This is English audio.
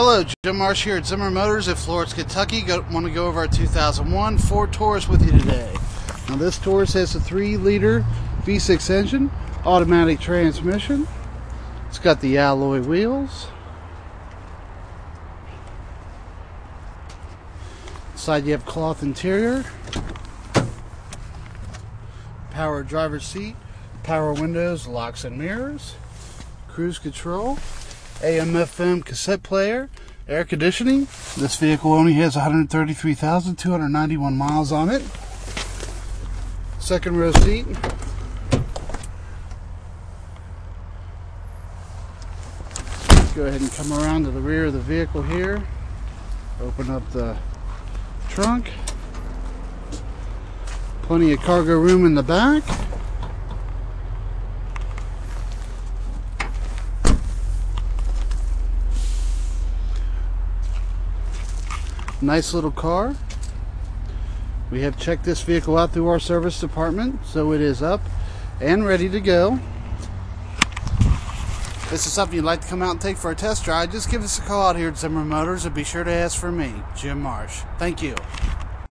Hello, Jim Marsh here at Zimmer Motors at Florence, Kentucky. Go, want to go over our 2001 Ford Taurus with you today. Now this Taurus has a 3-liter V6 engine, automatic transmission. It's got the alloy wheels. Inside you have cloth interior, power driver's seat, power windows, locks and mirrors, cruise control. AM FM cassette player, air conditioning. This vehicle only has 133,291 miles on it. Second row seat. Let's Go ahead and come around to the rear of the vehicle here. Open up the trunk. Plenty of cargo room in the back. Nice little car. We have checked this vehicle out through our service department, so it is up and ready to go. If this is something you'd like to come out and take for a test drive, just give us a call out here at Zimmer Motors and be sure to ask for me, Jim Marsh. Thank you.